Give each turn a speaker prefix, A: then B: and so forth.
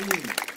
A: sweet.